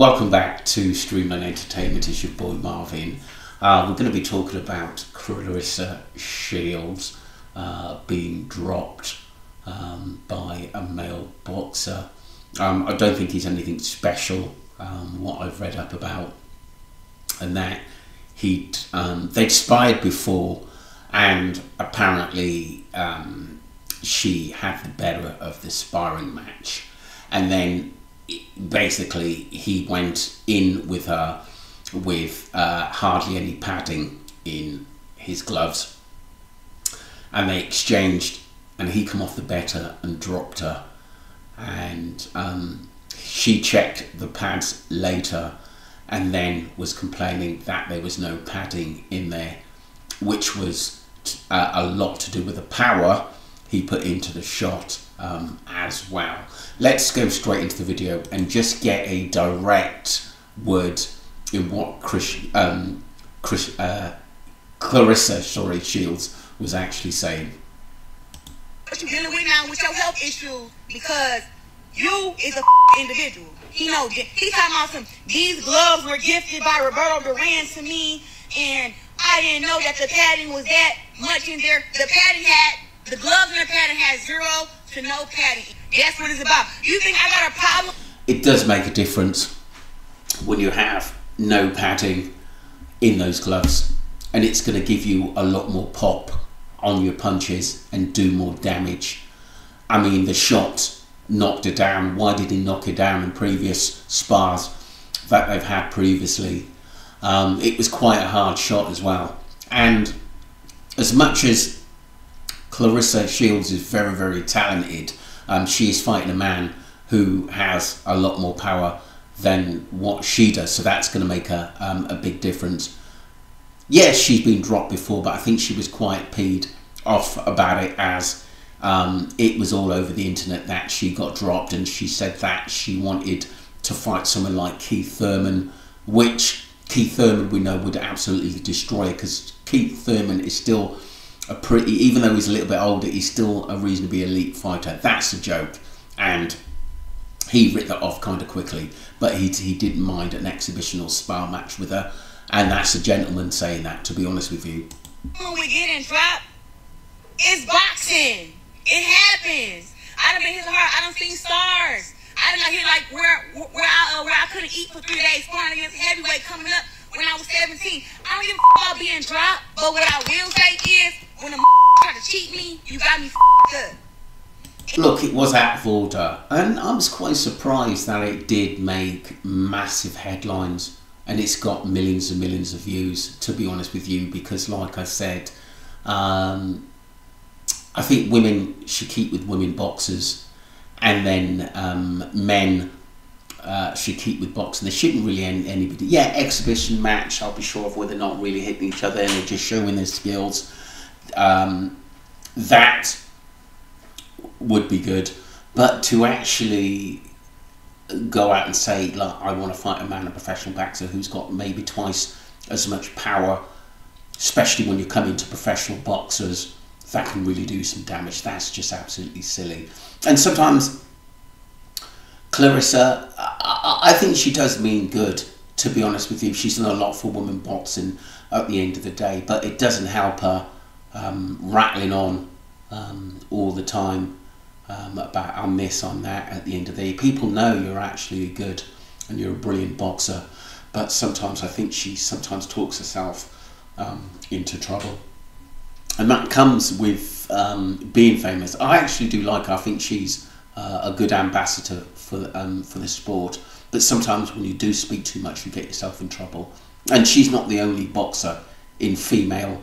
Welcome back to Streamline Entertainment. It's your boy Marvin. Uh, we're going to be talking about Claressa Shields uh, being dropped um, by a male boxer. Um, I don't think he's anything special. Um, what I've read up about, and that he'd um, they'd spied before, and apparently um, she had the better of the sparring match, and then basically he went in with her with uh, hardly any padding in his gloves. And they exchanged and he come off the better and dropped her. And um, she checked the pads later and then was complaining that there was no padding in there which was uh, a lot to do with the power he put into the shot um, as well let's go straight into the video and just get a direct word in what Chris, um, Chris, uh, Claressa, sorry, Shields was actually saying. What you dealing with now with your health issues because you is a individual. He know he talking about some. These gloves were gifted by Roberto Duran to me, and I didn't know that the padding was that much in there. The padding had the gloves and the padding had zero to no padding. That's what it's about. You think I got a problem? It does make a difference when you have no padding in those gloves, and it's going to give you a lot more pop on your punches and do more damage. I mean, the shot knocked it down. Why did he knock it down in previous spars that they've had previously? Um, it was quite a hard shot as well. And as much as Claressa Shields is very, very talented, um, she is fighting a man who has a lot more power than what she does. So that's going to make a, um, a big difference. Yes, she's been dropped before, but I think she was quite peed off about it as um, it was all over the internet that she got dropped and she said that she wanted to fight someone like Keith Thurman, which Keith Thurman we know would absolutely destroy her because Keith Thurman is still a pretty, even though he's a little bit older, he's still a reasonably elite fighter. That's a joke. And he ripped that off kind of quickly, but he, he didn't mind an exhibitional spar match with her. And that's a gentleman saying that, to be honest with you. When we get in drop, it's boxing. It happens. I done been hit hard. I done seen stars. I done hit like where where I uh, where I couldn't eat for three days, sparring against heavyweight coming up when I was 17. I don't give a f- about being dropped, but what I will say is when a try to cheat me, you got me up. Look, it was out of order, and I was quite surprised that it did make massive headlines and it's got millions and millions of views, to be honest with you, because, like I said, um, I think women should keep with women boxers, and then um, men uh, should keep with boxing. There shouldn't really any, anybody. Yeah, exhibition match. I'll be sure of whether they're not really hitting each other and they're just showing their skills. Um, that would be good, but to actually go out and say, "Look, I want to fight a man, a professional boxer who's got maybe twice as much power," especially when you come into professional boxers, that can really do some damage. That's just absolutely silly. And sometimes Claressa, I, I think she does mean good. To be honest with you, she's done a lot for women boxing at the end of the day, but it doesn't help her um, rattling on um, all the time um, about on this, on that. At the end of the day, people know you're actually good and you're a brilliant boxer, but sometimes I think she sometimes talks herself um, into trouble, and that comes with um, being famous. I actually do like her. I think she's uh, a good ambassador for um, for the sport, but sometimes when you do speak too much, you get yourself in trouble. And she's not the only boxer in female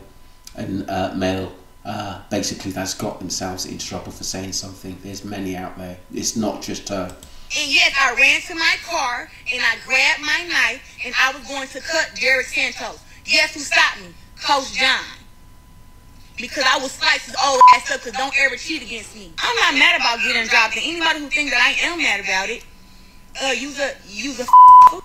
and uh, male uh, basically that's got themselves into trouble for saying something. There's many out there. It's not just her. And yes, I ran to my car and I grabbed my knife and I was going to cut Derek Santos. Guess who stopped me? Coach John. Because I will slice his old ass up because don't ever cheat against me. I'm not mad about getting dropped. And anybody who thinks that I am mad about it, uh, use a, use a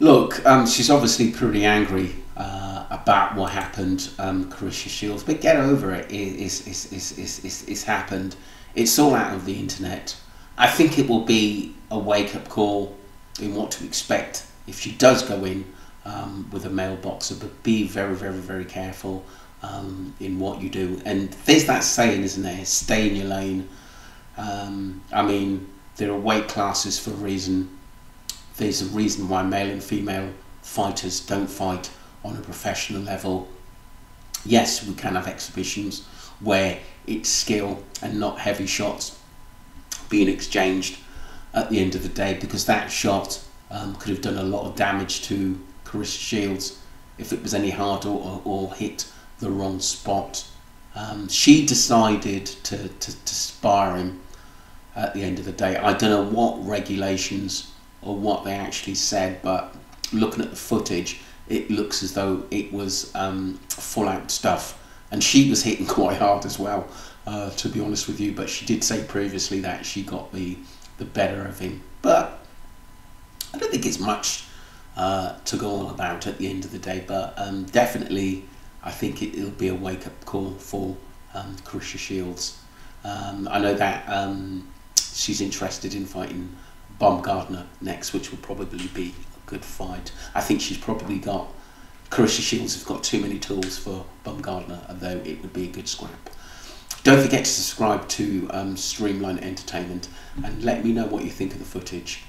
Look, um, she's obviously pretty angry uh, about what happened, um, Claressa Shields, but get over it. It's, it's, it's, it's, it's, it's happened. It's all out of the internet. I think it will be a wake up call in what to expect if she does go in um, with a male boxer, but be very, very, very careful um, in what you do. And there's that saying, isn't there? Stay in your lane. Um, I mean, there are weight classes for a reason. There's a reason why male and female fighters don't fight on a professional level. Yes, we can have exhibitions where it's skill and not heavy shots being exchanged at the end of the day because that shot um, could have done a lot of damage to Claressa Shields if it was any harder or, or hit the wrong spot. Um, she decided to, to, to spar him at the end of the day. I don't know what regulations or what they actually said, but looking at the footage, it looks as though it was um, full out stuff. And she was hitting quite hard as well, uh, to be honest with you. But she did say previously that she got the, the better of him. But I don't think it's much uh, to go on about at the end of the day. But um, definitely, I think it, will be a wake up call for um, Claressa Shields. Um, I know that um, she's interested in fighting Baumgardner next, which will probably be good fight. I think she's probably got Claressa Shields has got too many tools for Baumgardner, although it would be a good scrap. Don't forget to subscribe to um, Streamline Entertainment and let me know what you think of the footage.